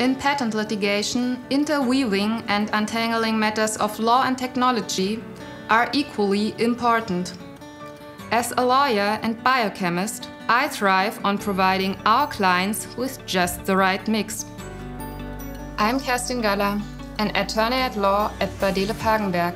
In patent litigation, interweaving and untangling matters of law and technology are equally important. As a lawyer and biochemist, I thrive on providing our clients with just the right mix. I'm Kerstin Galler, an attorney at law at Bardehle Pagenberg.